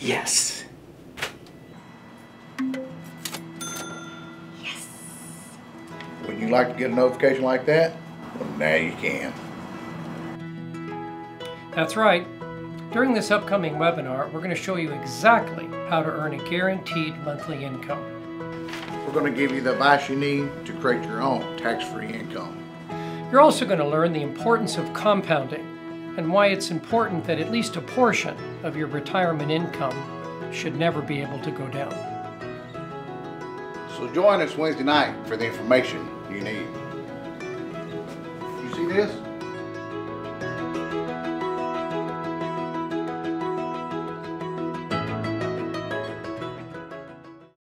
Yes. Yes. Would you like to get a notification like that? Well, now you can. That's right. During this upcoming webinar, we're going to show you exactly how to earn a guaranteed monthly income. We're going to give you the advice you need to create your own tax-free income. You're also going to learn the importance of compounding and why it's important that at least a portion of your retirement income should never be able to go down. So join us Wednesday night for the information you need. You see this?